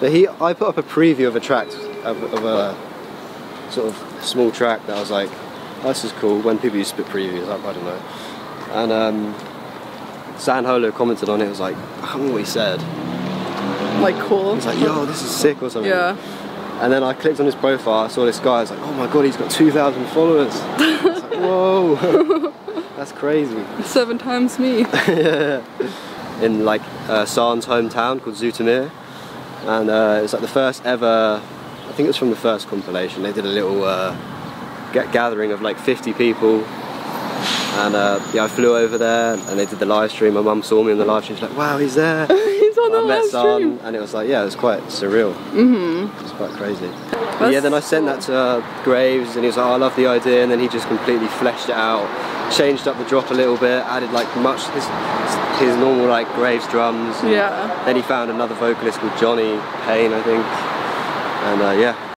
But he, I put up a preview of a track, of, of a sort of small track that I was like, oh, this is cool. When people used to put previews up, I don't know. And um, San Holo commented on it. Was like, I can't remember what he said. Like cool. He's like, yo, this is sick or something. Yeah. And then I clicked on his profile. I saw this guy. I was like, oh my god, he's got 2,000 followers. Like, whoa, that's crazy. Seven times me. yeah. In like uh, San's hometown called Zoetermeer, and uh, it was like the first ever. I think it was from the first compilation. They did a little uh, get gathering of like 50 people, and uh, yeah, I flew over there and they did the live stream. My mum saw me on the live stream. She's like, "Wow, he's there." On I met. San, and it was like, yeah, it was quite surreal. Mm-hmm. It was quite crazy. But yeah, then I sent that to uh, Graves, and he was like, oh, I love the idea, and then he just completely fleshed it out, changed up the drop a little bit, added like much his, his normal like Graves drums. Yeah. Then he found another vocalist called Joni Payne, I think, and uh, yeah.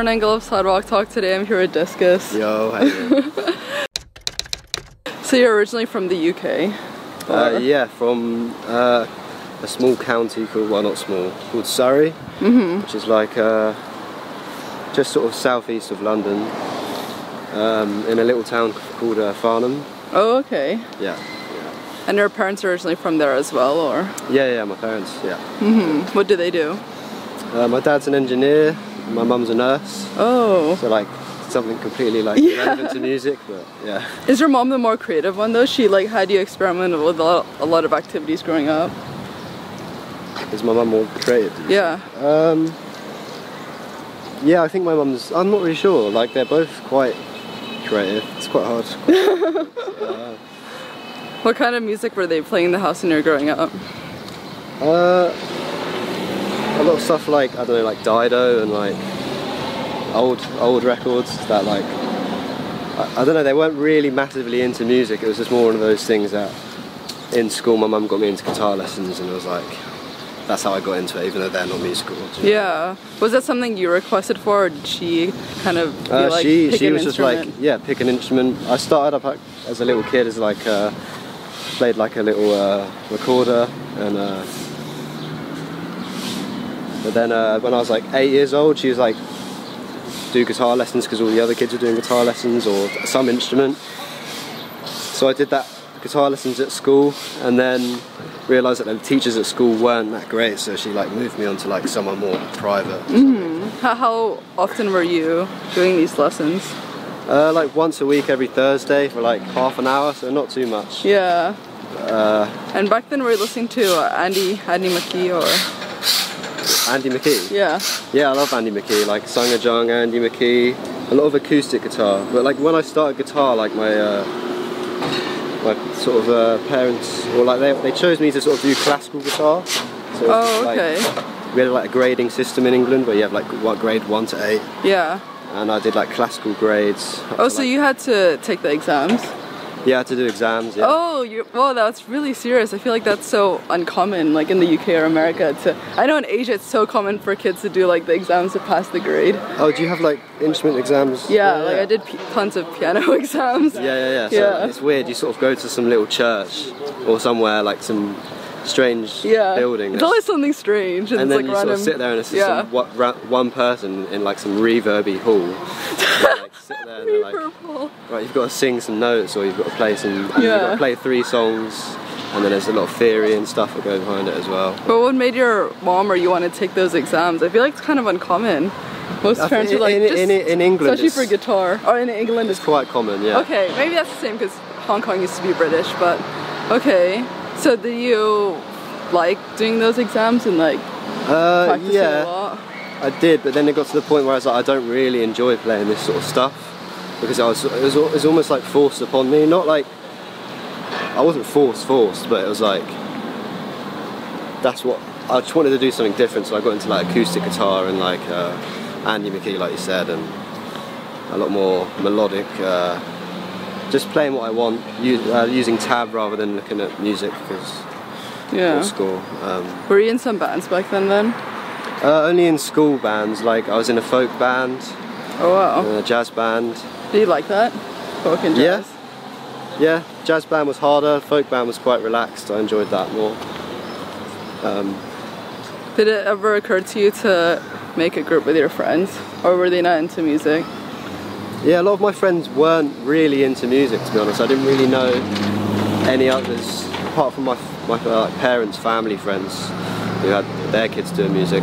Lauren Engel of Sidewalk Talk. Today I'm here with Duskus. Yo, how you? So you're originally from the UK? Uh, yeah, from uh, a small county called, well, not small, called Surrey, which is like uh, just sort of southeast of London, um, in a little town called uh, Farnham. Oh, okay. Yeah, And your parents are originally from there as well, or yeah, yeah. My parents, yeah. Mhm. what do they do? Uh, my dad's an engineer. My mum's a nurse. Oh. So like something completely like Yeah. irrelevant to music, but yeah. Is your mom the more creative one though? She like had you experiment with a lot, a lot of activities growing up. Is my mum more creative? Yeah. Um, yeah, I think my mum's. I'm not really sure. Like they're both quite creative. It's quite hard. What kind of music were they playing in the house when you were growing up? Uh, a lot of stuff like I don't know, like Dido and like old old records that like I, I don't know. They weren't really massively into music. It was just more one of those things that in school my mum got me into guitar lessons and it was like that's how I got into it, even though they're not musical. Yeah. Was that something you requested for, or did she kind of be Uh, like, she she was just like yeah, pick an instrument. I started up as a little kid as like uh, played like a little uh, recorder and. But then uh, when I was like eight years old, she was like do guitar lessons because all the other kids were doing guitar lessons or some instrument. So I did that guitar lessons at school and then realised that the teachers at school weren't that great so she like moved me on to like someone more private. How, how often were you doing these lessons? Uh, like once a week every Thursday for like half an hour, so not too much. Yeah. Uh, And back then, were you listening to uh, Andy Andy McKee or Andy McKee. yeah? Yeah, I love Andy McKee, like Sungha Jung, Andy McKee, a lot of acoustic guitar. But like when I started guitar, like my uh, my sort of uh, parents, or like they, they chose me to sort of do classical guitar. So Oh, like, okay. we had like a grading system in England where you have like what grade one to eight, Yeah. and I did like classical grades. Oh, so like- you had to take the exams? Yeah, to do exams. Yeah. Oh, you well, that's really serious. I feel like that's so uncommon, like in the UK or America. To I know in Asia it's so common for kids to do like the exams to pass the grade. Oh, do you have like instrument exams? Yeah, like I did p- tons of piano exams. Yeah, yeah, yeah. So Yeah. it's weird. You sort of go to some little church or somewhere like some strange Yeah. building. It's always something strange, and, and then like you random. sort of sit there and it's just yeah. what, ra- one person in like some reverby hall. They, like, sit there and they're like, right, you've got to sing some notes or you've got to play some. and You've got Yeah. to play three songs, and then there's a lot of theory and stuff that go behind it as well. But what made your mom or you want to take those exams? I feel like it's kind of uncommon. Most I parents are like, in- just, in- in England especially for guitar. Or in England, It's it's quite common, yeah. Okay, maybe that's the same because Hong Kong used to be British, but okay. So do you like doing those exams and like Uh, practicing yeah. a lot? I did, but then it got to the point where I was like, I don't really enjoy playing this sort of stuff because I was it was, it was almost like forced upon me. Not like I wasn't forced, forced, but it was like that's what I just wanted to do something different. So I got into like acoustic guitar and like uh, Andy McKee, like you said, and a lot more melodic uh, just playing what I want, u- uh, using tab rather than looking at music because Yeah. or score. Um, Were you in some bands back then? Then? uh, only in school bands, like I was in a folk band, Oh wow. a jazz band. Do you like that? Folk and Yeah. jazz. Yeah, jazz band was harder, folk band was quite relaxed. I enjoyed that more. Um, Did it ever occur to you to make a group with your friends, or were they not into music? Yeah, a lot of my friends weren't really into music, to be honest. I didn't really know any others apart from my my uh, like, parents, family friends who had their kids doing music.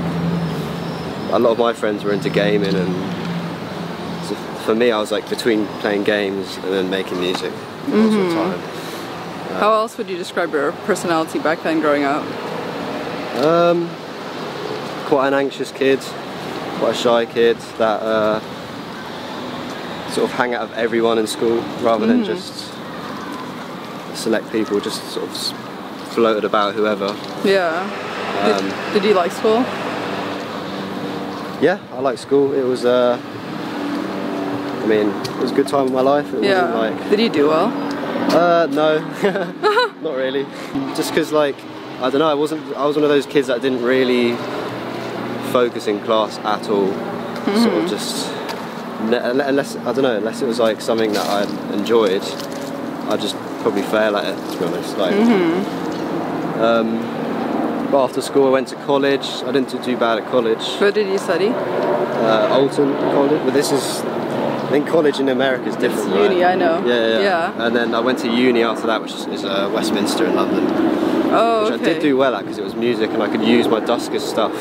A lot of my friends were into gaming, and so for me, I was like between playing games and then making music most of the time. How else would you describe your personality back then, growing up? Um, quite an anxious kid, quite a shy kid that uh, sort of hang out of everyone in school rather than just select people, just sort of floated about whoever. Yeah. Um, did, did you like school? yeah, I liked school. It was, uh, I mean, it was a good time of my life. It Yeah. wasn't like, Did you do well? uh, no, not really. Just because, like, I don't know, I wasn't. I was one of those kids that didn't really focus in class at all. Sort of just, ne- unless I don't know, unless it was like something that I enjoyed, I'd just probably fail at it. To be honest, like. Um, but after school, I went to college. I didn't do too bad at college. What did you study? Uh, Alton College, but this is. I think college in America is different. It's uni, right? I know. Yeah, yeah, Yeah. And then I went to uni after that, which is, uh, Westminster in London, Oh, which okay. I did do well at because it was music, and I could use my Duskus stuff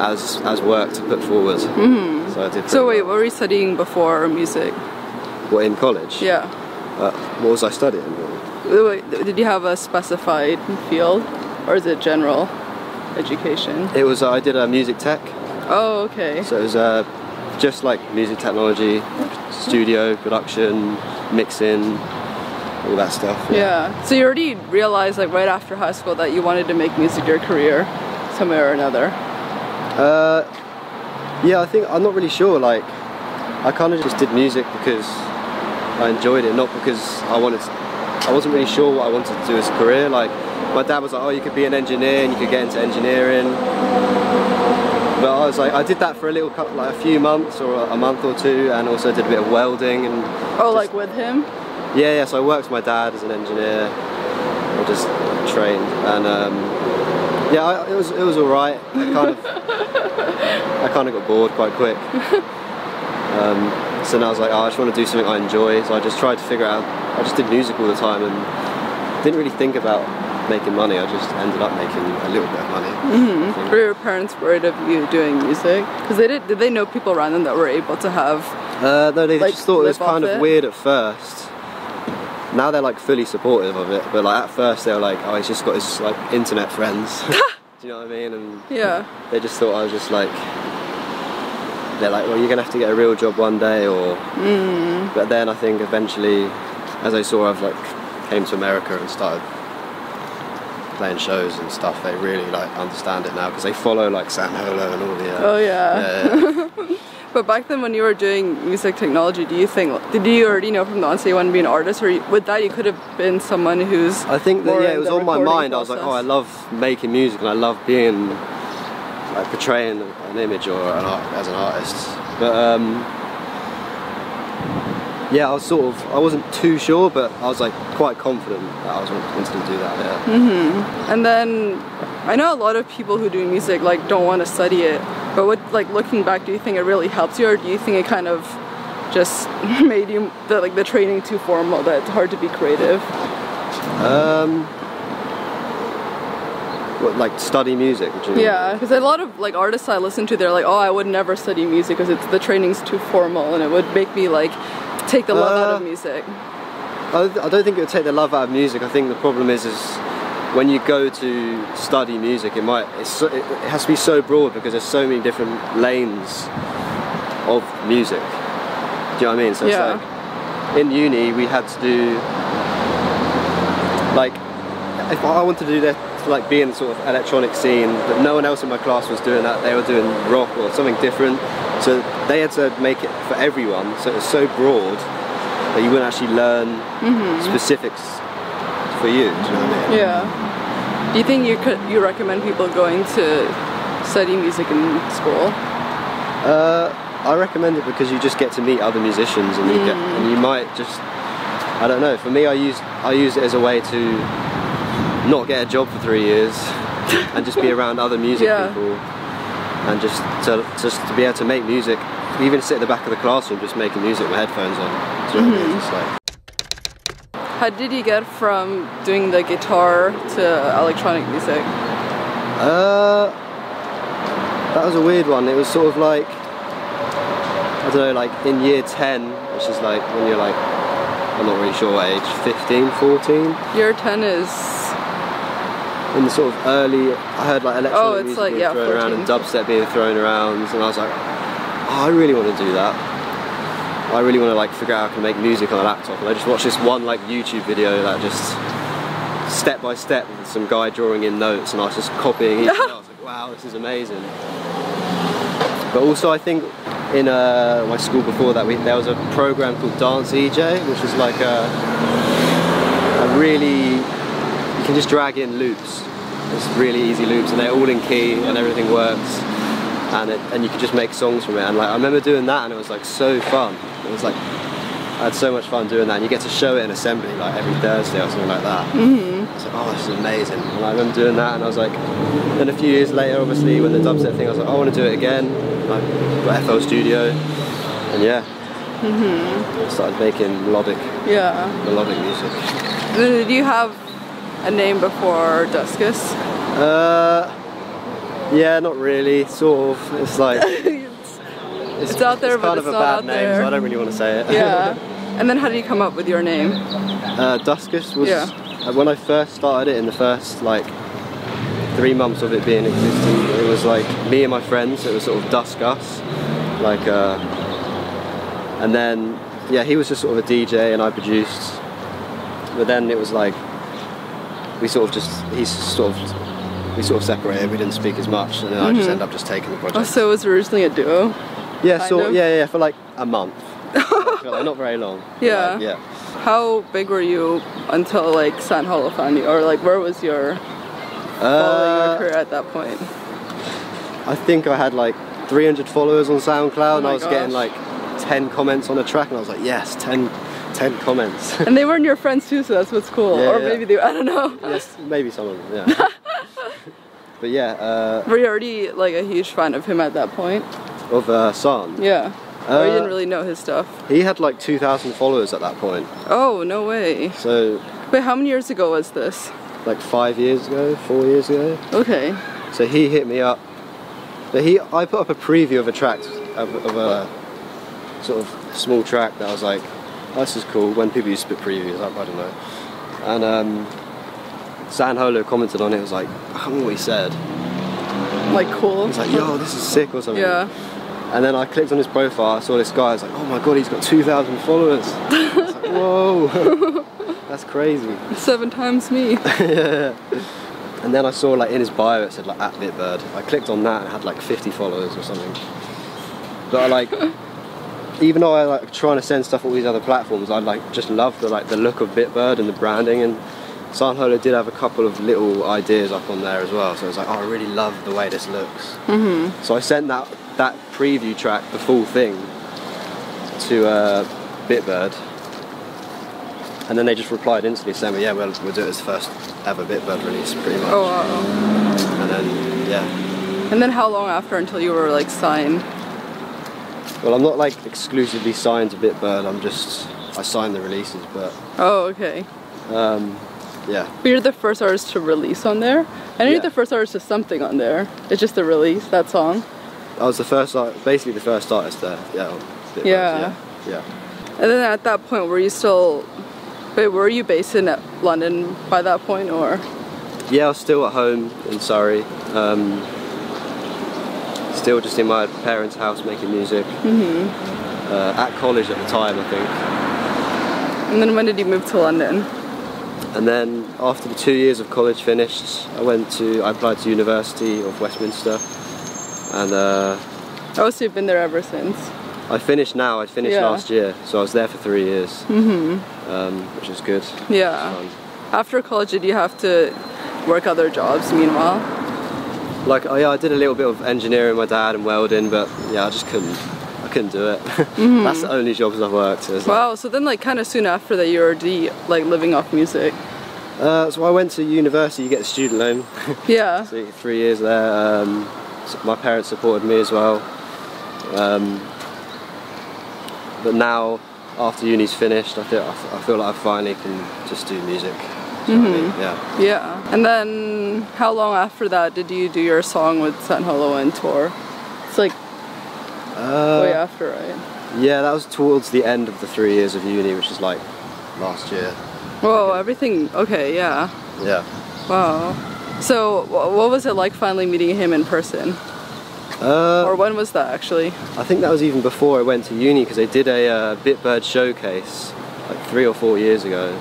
as as work to put forward. Mm-hmm. So I did. So wait, what were you studying before music? well. What in college? Yeah. Uh, what was I studying? Did you have a specified field, or is it general education? It was uh, I did a music tech, Oh, okay. so it was uh, just like music technology, studio production, mixing, all that stuff. Yeah. So you already realized, like, right after high school, that you wanted to make music your career, somewhere or another. Uh, yeah, I think I'm not really sure. Like, I kind of just did music because I enjoyed it, not because I wanted. To, I wasn't really sure what I wanted to do as a career. Like, my dad was like, "Oh, you could be an engineer and you could get into engineering." But I was like, I did that for a little, couple, like a few months or a month or two, and also did a bit of welding and Oh, like with him? yeah, yeah. So I worked with my dad as an engineer, or just trained, and um, yeah, I, it was it was all right. I kind of I kind of got bored quite quick. Um, so now I was like, oh, I just want to do something I enjoy. So I just tried to figure out. I just did music all the time and didn't really think about making money. I just ended up making a little bit of money. I think. Were your parents worried of you doing music? Because they did. Did they know people around them that were able to have? Uh, no, they Like, just thought it was kind of it? weird at first. Now they're like fully supportive of it, but like at first they were like, "Oh, he's just got his like internet friends." Do you know what I mean? And Yeah. they just thought I was just like, they're like, "Well, you're gonna have to get a real job one day," or. Mm. But then I think eventually, as I saw, I've like came to America and started playing shows and stuff. They really like understand it now because they follow like San Holo and all the. Uh, Oh yeah. yeah, yeah. But back then, when you were doing music technology, do you think did you already know from the onset you wanted to be an artist, or with that you could have been someone who's? I think that yeah, it was on my mind. I was like, oh, I love making music and I love being like portraying an image or an art, as an artist. But um, yeah, I was sort of I wasn't too sure, but I was like quite confident that I was wanting to do that. Yeah. Mhm. And then I know a lot of people who do music like don't want to study it. But what like looking back, do you think it really helps you, or do you think it kind of just made you the like the training too formal that it's hard to be creative? Um, what, like study music? Yeah, because a lot of like artists I listen to, they're like, oh, I would never study music because it's the training's too formal, and it would make me like take the love out of Uh, music. I, I don't think it would take the love out of music. I think the problem is, is when you go to study music, it might it's so, it, has to be so broad because there's so many different lanes of music. Do you know what I mean? So Yeah. it's like in uni we had to do like if I wanted to do that to like be in the sort of electronic scene, but no one else in my class was doing that. They were doing rock or something different. So they had to make it for everyone. So it was so broad that you wouldn't actually learn mm-hmm. specifics for you. Do you know what I mean? Yeah. Do you think you could you recommend people going to study music in school? Uh, I recommend it because you just get to meet other musicians and you get and you might just I don't know. For me, I use I use it as a way to not get a job for three years and just be around other music Yeah. people and just to just to be able to make music. Even sit at the back of the classroom, just making music with headphones on. Do you know what I mean? It's like, How did you get from doing the guitar to electronic music? Uh, that was a weird one. It was sort of like, I don't know, like in year 10, which is like when you're like, I'm not really sure what age, 15, 14? Year 10 is In the sort of early, I heard like electronic Oh, it's music like, being yeah, thrown around and dubstep being thrown around, and I was like, oh, I really want to do that. I really want to like figure out how to make music on a laptop, and I just watched this one like YouTube video that just step by step with some guy drawing in notes, and I was just copying one. I was like, wow, this is amazing. But also, I think in uh, my school before that, we, there was a program called Dance eJay, which is like a, a really you can just drag in loops. It's really easy loops, and they're all in key, and everything works. And it, and you can just make songs from it. And like I remember doing that, and it was like so fun. It was like I had so much fun doing that. And you get to show it in assembly like every Thursday or something like that. Mm-hmm. I was like, oh, this is amazing. And I remember doing that, and I was like, then a few years later, obviously, when the dubstep thing, I was like, I want to do it again. Like got FL Studio, and yeah. Mm-hmm. Started making melodic, yeah. melodic music. Did you have a name before Duskus? Uh, yeah, not really. Sort of. It's like it's, it's, It's out there, it's but kind it's of a bad name, there. so I don't really want to say it. yeah. And then how did you come up with your name? uh, Duskus was Yeah. uh, when I first started it in the first like three months of it being existing. It was like me and my friends. It was sort of Duskus, like, uh, and then yeah, he was just sort of a DJ and I produced. But then it was like we sort of just he's sort of we sort of separated. We didn't speak as much, and then I just ended up just taking the project. Oh, so it was originally a duo. Yeah, so of? yeah, yeah, for like a month. like, not very long. Yeah. like, yeah. How big were you until like San Holo found you, or like where was your following your Uh, career at that point? I think I had like 300 followers on SoundCloud, and Oh my I was getting like 10 comments on a track, and I was like, yes, 10, 10 comments. And they weren't your friends too, so that's what's cool. Yeah, or yeah. maybe they, I don't know. yes, maybe some of them. Yeah. but yeah, uh, Were you already like a huge fan of him at that point? Of uh, San, Yeah. you Uh, didn't really know his stuff? he had like 2,000 followers at that point. Oh, no way. So Wait, how many years ago was this? like five years ago, four years ago. Okay. So he hit me up. He, I put up a preview of a track, of, of a sort of small track that I was like, oh, this is cool. When people used to put previews up, I don't know. And um, San Holo commented on it. Was like, I can't remember what he said. Like cool. He's like, yo, this is sick or something. Yeah. And then I clicked on his profile. I saw this guy. I was like, oh my god, he's got 2,000 followers. I was like, whoa, that's crazy. Seven times me. And then I saw like in his bio it said like at Bitbird. I clicked on that and had like 50 followers or something. But I like, even though I like trying to send stuff all these other platforms, I like just love the like the look of Bitbird and the branding. And San Holo did have a couple of little ideas up on there as well. So I was like, oh, I really love the way this looks. Mm-hmm. So I sent that that preview track, the full thing, to uh, Bitbird. And then they just replied instantly saying, well, yeah, well, we'll do it as the first ever Bitbird release, pretty much. Oh wow. And then, yeah. And then how long after until you were like signed? Well, I'm not like exclusively signed to Bitbird. I'm just I sign the releases, but Oh, okay. um, yeah. But you're the first artist to release on there. I know Yeah. you're the first artist to something on there. It's just a release, that song. I was the first, basically the first artist there. Yeah. Yeah. Yeah. yeah. And then at that point, were you still? Wait, were you based in London by that point, or? Yeah, I was still at home in Surrey. Um, still just in my parents' house making music. Mm-hmm. Uh, at college at the time, I think. And then when did you move to London? And then after the two years of college finished, I went to I applied to University of Westminster, and uh, Oh, so you've been there ever since. I finished now. I finished Yeah. last year, so I was there for three years, mm-hmm. um, which is good. Yeah. After college, did you have to work other jobs meanwhile? Like, oh yeah, I did a little bit of engineering with my dad and welding, but yeah, I just couldn't. I couldn't do it. That's the only jobs I've worked. It was like- Wow. So then, like, kind of soon after that, you were already like living off music. Uh, so I went to university. You get a student loan. Yeah. so three years there. Um, my parents supported me as well. Um, but now, after uni's finished, I feel I feel like I finally can just do music. Do you know I mean? Yeah. Yeah. And then, how long after that did you do your song with San Holo and tour? It's like Uh, way after, right? yeah, that was towards the end of the three years of uni, which is like last year. Whoa, everything. Okay, yeah. Yeah. Wow. So, what was it like finally meeting him in person? Uh, Or when was that actually? I think that was even before I went to uni because they did a uh, Bitbird showcase like three or four years ago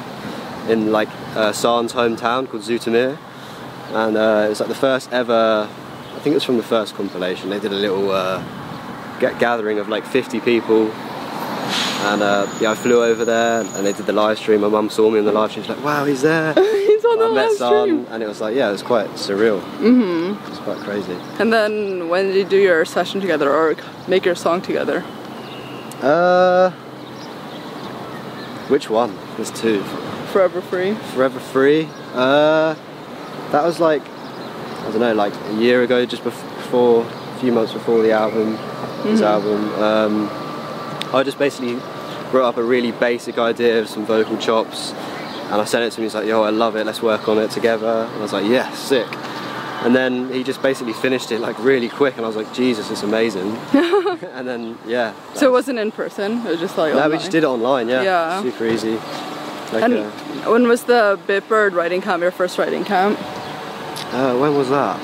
in like uh, San's hometown called Zoetermeer, and uh, it was like the first ever. I think it was from the first compilation. They did a little uh, get gathering of like 50 people, and uh, yeah, I flew over there and they did the live stream. My mum saw me on the live stream. She's like, "Wow, he's there." On the I met. San, and it was like, yeah, it was quite surreal. Mm-hmm. It was quite crazy. And then, when did you do your session together or make your song together? Uh, which one? There's two. Forever Free. Forever Free. Uh, that was like I don't know, like a year ago, just before, a few months before the album, his album. Um, I just basically wrote up a really basic idea of some vocal chops, and I sent it to him. He's like, "Yo, I love it. Let's work on it together." And I was like, "Yeah, sick." And then he just basically finished it like really quick, and I was like, "Jesus, it's amazing." and then yeah. So it wasn't in person. It was just like. No, we just did it online. Yeah. Yeah. Super easy. Like, And uh, when was the Bitbird writing camp? Your first writing camp? uh, when was that?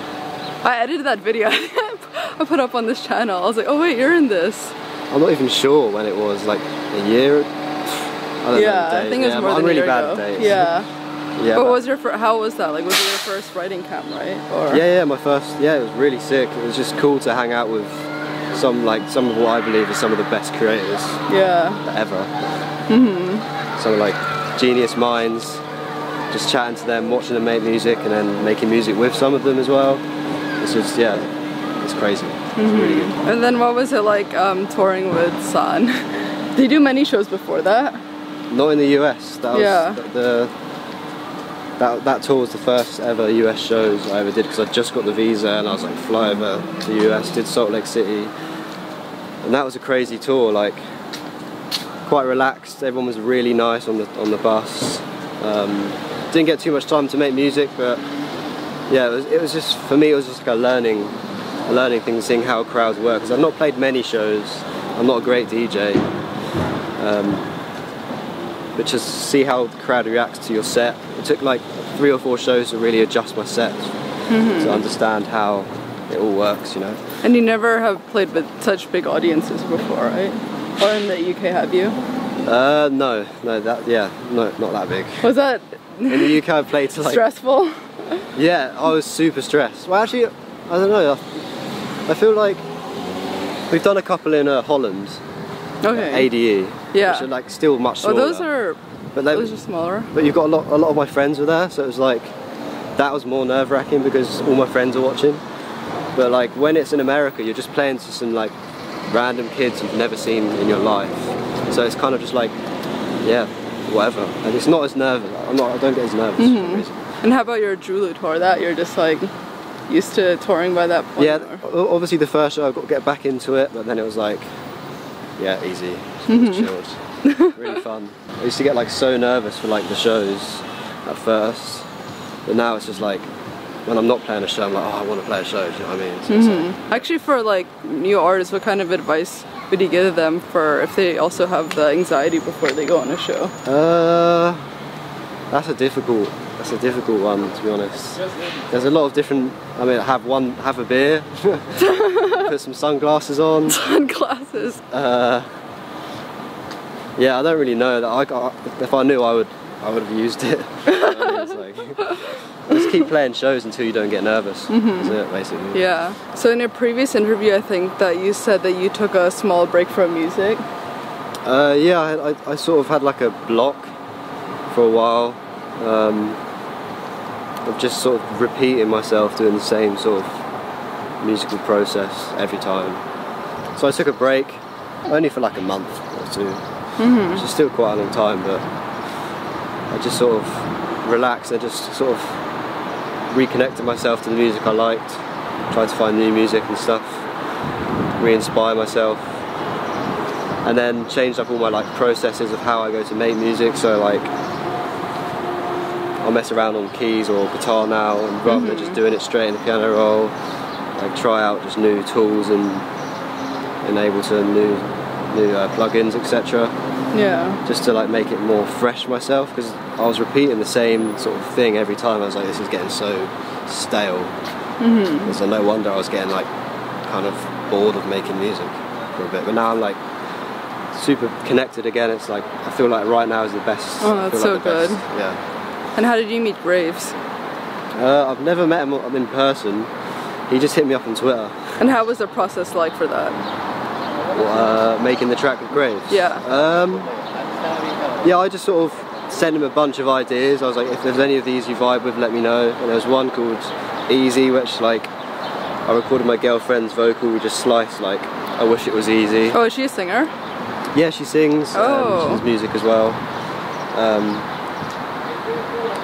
I edited that video. I put up on this channel. I was like, oh wait, you're in this. I'm not even sure when it was. Like a year. I yeah, I think it was yeah, more I'm than really a year bad ago. dates. Yeah. yeah. but but- was your fir- how was that? Like, was it your first writing camp, right? Or Yeah, yeah. My first. Yeah, it was really sick. It was just cool to hang out with some like some of what I believe are some of the best creators yeah. ever. Mm-hmm. Some like genius minds. Just chatting to them, watching them make music, and then making music with some of them as well. It's just yeah, it's crazy. It's really good. And then what was it like um, touring with San? Did you do many shows before that? Not in the US. That was Yeah. the, the that that tour was the first ever US shows I ever did because I just got the visa and I was like fly over to the US, did Salt Lake City, and that was a crazy tour. Like quite relaxed. Everyone was really nice on the on the bus. Um, didn't get too much time to make music, but yeah, it was, it was just for me. It was just like a learning, a learning thing, seeing how crowds work. Because I've not played many shows. I'm not a great DJ. Um, but just see how the crowd reacts to your set. It took like three or four shows to really adjust my set to understand how it all works, you know. And you never have played with such big audiences before, right? Or in the UK, have you? Uh, no, no, that yeah, no, not that big. Was that In the UK, I played to like stressful? yeah, I was super stressed. Well, actually, I don't know. I, I feel like we've done a couple in uh, Holland, Okay. ADE, Yeah. which are like still much Oh, smaller. those are but they, those are smaller. But you've got a lot, a lot of my friends were there, so it was like that was more nerve wracking because all my friends are watching. But like when it's in America, you're just playing to some like random kids you've never seen in your life. So it's kind of just like, yeah, whatever. And it's not as nervous. I'm not. I don't get as nervous. for some mm-hmm. reason. And how about your Julu tour? That you're just like used to touring by that point? Yeah, or- obviously the first show I got to get back into it, but then it was like, yeah, easy, just chilled, really fun. I used to get like so nervous for like the shows at first, but now it's just like when I'm not playing a show, I'm like, oh, I want to play a show. Do you know what I mean? So it's like- Actually, for like new artists, what kind of advice would you give them for if they also have the anxiety before they go on a show? Uh, that's a difficult. That's a difficult one to be honest. There's a lot of different. I mean, have one, have a beer, put some sunglasses on. Sunglasses. Uh, yeah, I don't really know that. I if I knew, I would, I would have used it. You know what I mean? like just keep playing shows until you don't get nervous. That's it, basically. Yeah. So in a previous interview, I think that you said that you took a small break from music. Uh, yeah, I, I, I sort of had like a block for a while um, of just sort of repeating myself doing the same sort of musical process every time. So I took a break, only for like a month or 2 which is still quite a long time, but I just sort of relaxed. I just sort of reconnected myself to the music I liked, tried to find new music and stuff, re-inspire myself, and then changed up all my like processes of how I go to make music. So like I'll mess around on keys or guitar now, and rather than just doing it straight in the piano roll, like try out just new tools and enable to new new uh, plugins, etc Yeah. just to like make it more fresh myself because I was repeating the same sort of thing every time. I was like, this is getting so stale. Mm-hmm. So no wonder I was getting like kind of bored of making music for a bit. But now I'm like super connected again. It's like I feel like right now is the best. Oh, that's like so good. best. Yeah. And how did you meet Graves? Uh, I've never met him in person. He just hit me up on Twitter, And how was the process like for that? Uh, making the track with Graves. Yeah. Um, yeah, I just sort of sent him a bunch of ideas. I was like, if there's any of these you vibe with, let me know. And there was one called Easy, which like I recorded my girlfriend's vocal. We just sliced like I wish it was easy. Oh, is she a singer? Yeah, she sings. Oh. Um, she music as well. Um,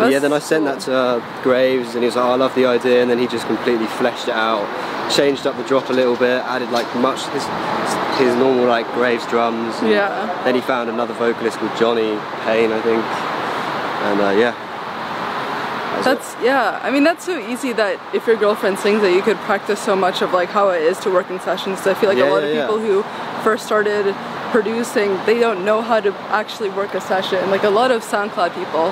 yeah, then I sent cool. that to uh, Graves, and he was like, oh, "I love the idea," and then he just completely fleshed it out, changed up the drop a little bit, added like much his his normal like Graves drums. Yeah. Then he found another vocalist called Joni Payne, I think, and uh, yeah. That. That's yeah. I mean, that's so easy that if your girlfriend sings that you could practice so much of like how it is to work in sessions. So I feel like a lot yeah, of yeah. people who first started producing, they don't know how to actually work a session. Like a lot of SoundCloud people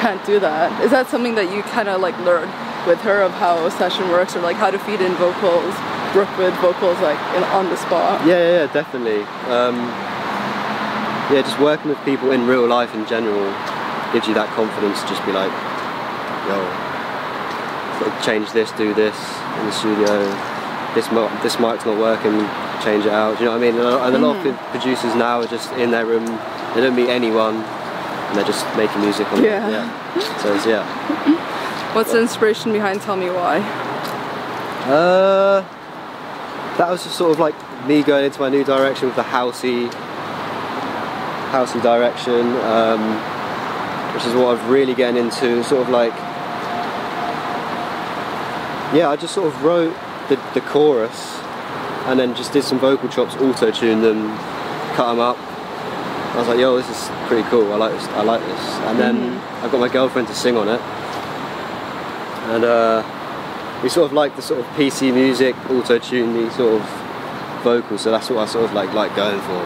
can't do that. Is that something that you kind of like learned with her of how a session works, or like how to feed in vocals, work with vocals like in, on the spot? Yeah, yeah, yeah, definitely. Um, yeah, just working with people in real life in general gives you that confidence to just be like, yo, change this, do this in the studio. This mi- this mic's not working, change it out. Do you know what I mean? And a, lot of Mm-hmm. pro- producers now are just in their room. They don't meet anyone, and they're just making music on Yeah. it. Yeah. So it's, yeah. What's the inspiration behind Tell Me Why? Uh, that was just sort of like me going into my new direction with the housey, housey direction, um, which is what I've really getting into. Sort of like, yeah, I just sort of wrote the, the chorus and then just did some vocal chops, auto-tuned them, cut them up. I was like, yo, this is pretty cool. I like this. I like this. And then I got my girlfriend to sing on it, and uh, we sort of like the sort of PC music, auto-tuned sort of vocals. So that's what I sort of like like going for.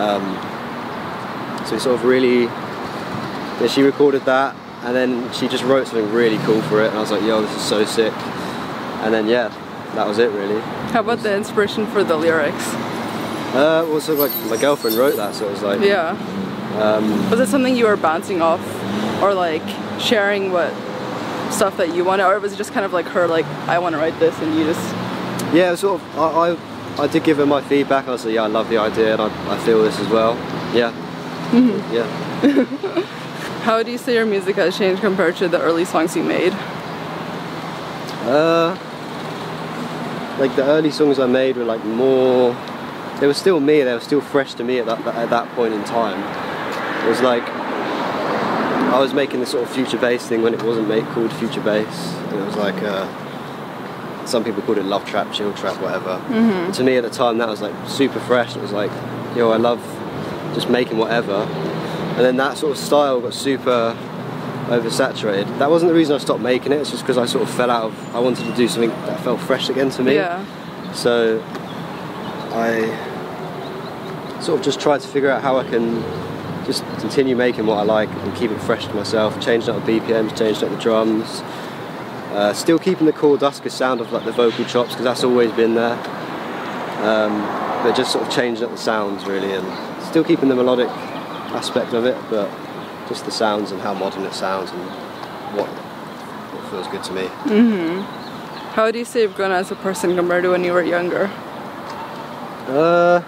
Um, so we sort of really, yeah, she recorded that, and then she just wrote something really cool for it, and I was like, yo, this is so sick. And then yeah, that was it really. How about the inspiration for the lyrics? Uh, well, so like my girlfriend wrote that, so it was like, Yeah. um, Was it something you were bouncing off or like sharing what stuff that you wanted or was it just kind of like her like I want to write this and you just yeah, sort of. I, I, I did give her my feedback. I was like, yeah, I love the idea, and I, I feel this as well. Yeah, yeah. how do you say your music has changed compared to the early songs you made? Uh, like the early songs I made were like more. They were still me. They were still fresh to me at that at that point in time. It was like I was making this sort of future bass thing when it wasn't made called future bass. And it was like uh, some people called it love trap, chill trap, whatever. And to me at the time that was like super fresh. It was like, yo, I love just making whatever. And then that sort of style got super oversaturated. That wasn't the reason I stopped making it. It's just because I sort of fell out of. I wanted to do something that felt fresh again to me. Yeah. So I sort of just tried to figure out how I can continue making what I like and keep it fresh to myself. Changed up the BPMs, changed up the drums. Uh, still keeping the core Duskus sound of like the vocal chops because that's always been there. Um, but just sort of changing up the sounds really and still keeping the melodic aspect of it, but just the sounds and how modern it sounds and what what feels good to me. How do you say you've grown as a person compared to when you were younger? Uh,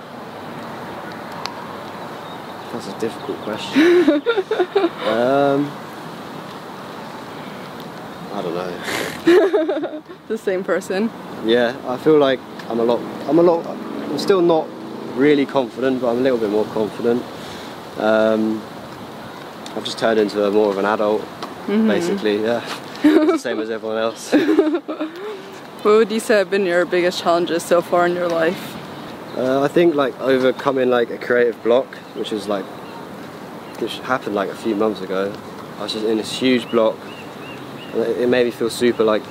that's a difficult question. um, I don't know. The same person? Yeah, I feel like I'm a lot. I'm a lot. I'm still not really confident, but I'm a little bit more confident. Um, I've just turned into a more of an adult, basically. Yeah, the same as everyone else. What would you say have been your biggest challenges so far in your life? Uh, I think like overcoming like a creative block, which is like which happened like a few months ago. I was just in this huge block. And it, it made me feel super like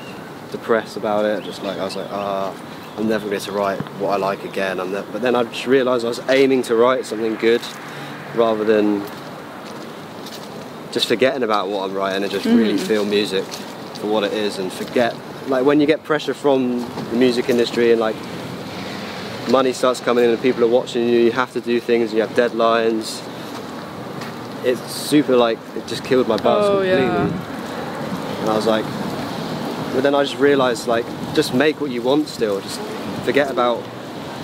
depressed about it. Just like I was like, ah, I'm never going to write what I like again. I'm but then I just realised I was aiming to write something good, rather than just forgetting about what I'm writing and just really feel music for what it is and forget. Like when you get pressure from the music industry and like money starts coming in and people are watching you, you have to do things, you have deadlines. It's super like, it just killed my buzz Oh, completely. yeah. And I was like, but then I just realised like, just make what you want still, just forget about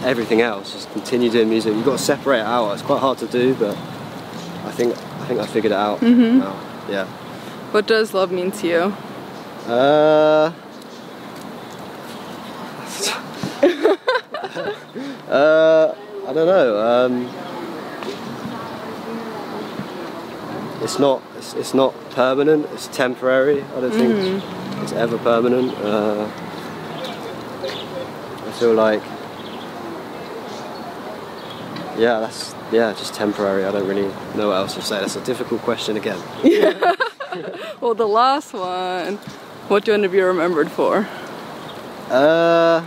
everything else, just continue doing music. You've got to separate it out, it's quite hard to do, but I think, I think I figured it out Mm-hmm. now, yeah. What does love mean to you? Uh, uh, I don't know. Um, it's not. It's, it's not permanent. It's temporary. I don't think it's ever permanent. Uh, I feel like. Yeah, that's yeah, just temporary. I don't really know what else to say. That's a difficult question again. Well, the last one. What do you want to be remembered for? Uh,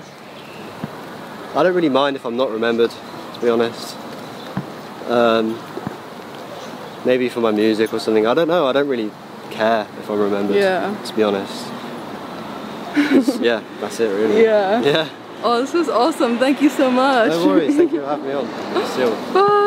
I don't really mind if I'm not remembered, to be honest. Um, maybe for my music or something. I don't know. I don't really care if I'm remembered. Yeah. To be honest. Yeah, that's it really. Yeah. Yeah. Oh, this was awesome. Thank you so much. No worries. Thank you for having me on. Still. Bye.